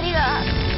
あり。